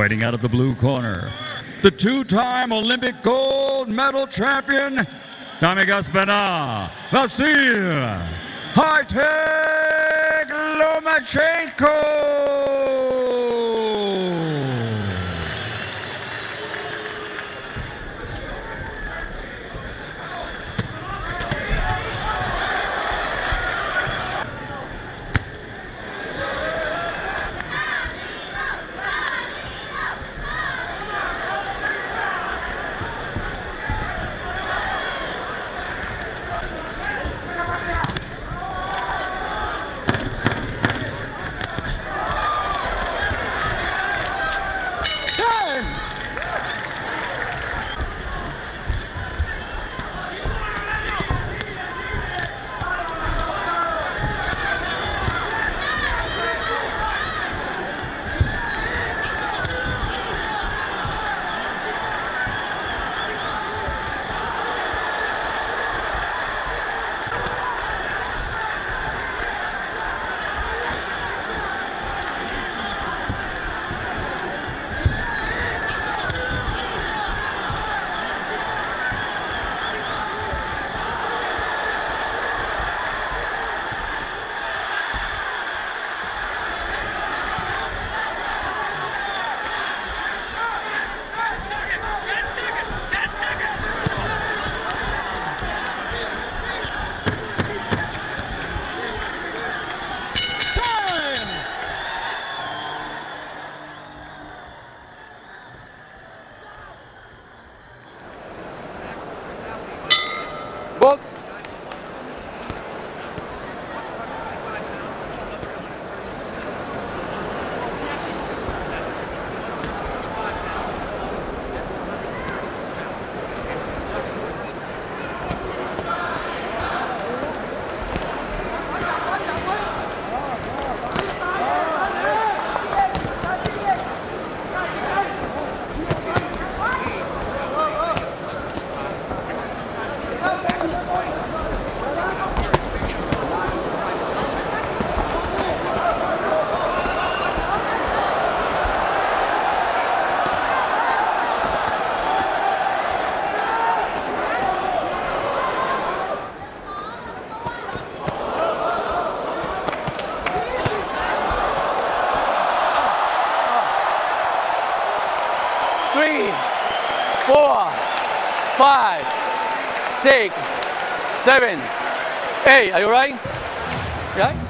Fighting out of the blue corner, the two-time Olympic gold medal champion, Damigas Bena, Vasyl Hi-Tech Lomachenko. Five, six, seven, eight. Are you right? Right?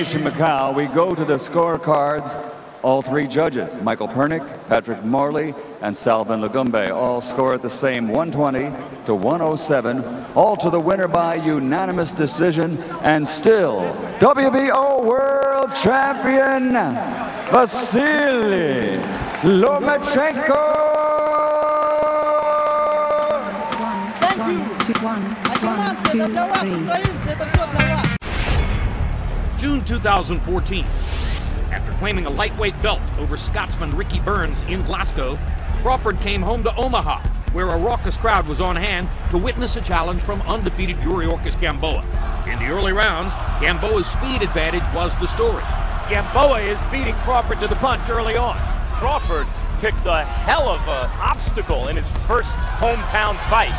here at the Venetian Macau, we go to the scorecards. All three judges, Michael Pernick, Patrick Morley, and Salven Lagumbay, all score at the same 120 to 107, all to the winner by unanimous decision, and still WBO World Champion Vasily Lomachenko. One, one, two, three. June 2014. After claiming a lightweight belt over Scotsman Ricky Burns in Glasgow, Crawford came home to Omaha, where a raucous crowd was on hand to witness a challenge from undefeated Yuriorkis Gamboa. In the early rounds, Gamboa's speed advantage was the story. Gamboa is beating Crawford to the punch early on. Crawford's picked a hell of an obstacle in his first hometown fight.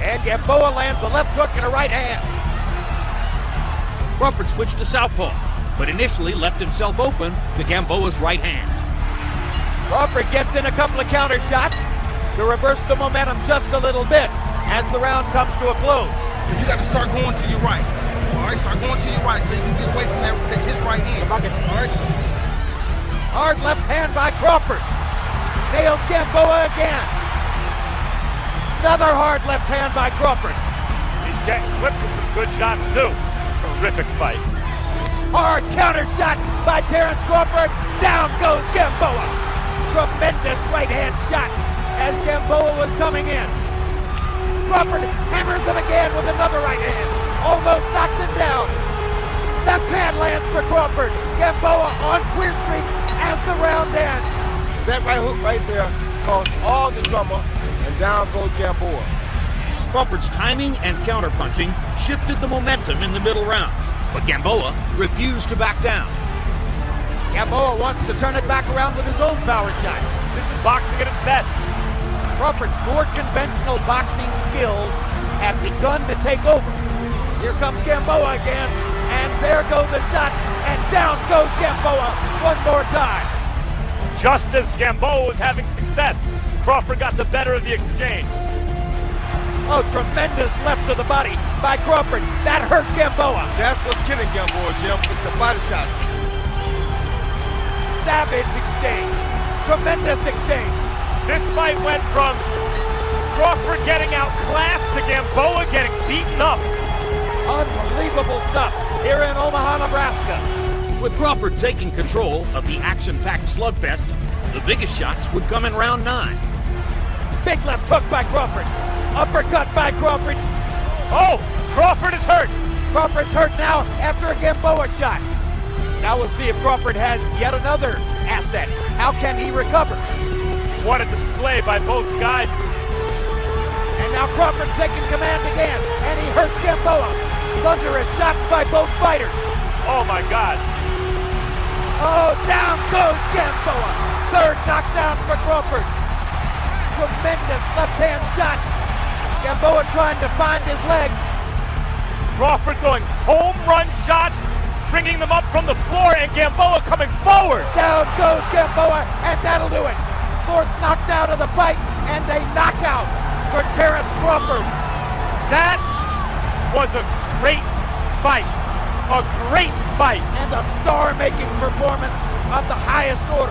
And Gamboa lands a left hook and a right hand. Crawford switched to southpaw, but initially left himself open to Gamboa's right hand. Crawford gets in a couple of counter shots to reverse the momentum just a little bit as the round comes to a close. So you got to start going to your right. All right, start going to your right so you can get away from that, his right hand. All right. Hard left hand by Crawford. Nails Gamboa again. Another hard left hand by Crawford. He's getting clipped with some good shots too. Terrific fight. Hard counter shot by Terence Crawford. Down goes Gamboa. Tremendous right hand shot as Gamboa was coming in. Crawford hammers him again with another right hand. Almost knocks him down. That hand lands for Crawford. Gamboa on Queer Street as the round ends. That right hook right there caused all the drama, and down goes Gamboa. Crawford's timing and counterpunching shifted the momentum in the middle rounds, but Gamboa refused to back down. Gamboa wants to turn it back around with his own power shots. This is boxing at its best. Crawford's more conventional boxing skills have begun to take over. Here comes Gamboa again, and there go the shots, and down goes Gamboa one more time. Just as Gamboa was having success, Crawford got the better of the exchange. Oh, tremendous left to the body by Crawford. That hurt Gamboa. That's what's killing Gamboa, Jim. It's the body shot. Savage exchange. Tremendous exchange. This fight went from Crawford getting outclassed to Gamboa getting beaten up. Unbelievable stuff here in Omaha, Nebraska. With Crawford taking control of the action-packed slugfest, the biggest shots would come in round nine. Big left hook by Crawford. Uppercut by Crawford. Oh, Crawford is hurt. Crawford's hurt now after a Gamboa shot. Now we'll see if Crawford has yet another asset. How can he recover? What a display by both guys. And now Crawford's taking command again, and he hurts Gamboa. Thunderous shots by both fighters. Oh my God. Oh, down goes Gamboa. Third knockdown for Crawford. Tremendous left-hand shot. Gamboa trying to find his legs. Crawford going home run shots, bringing them up from the floor, and Gamboa coming forward. Down goes Gamboa, and that'll do it. Fourth knockdown of the fight, and a knockout for Terence Crawford. That was a great fight. A great fight. And a star-making performance of the highest order.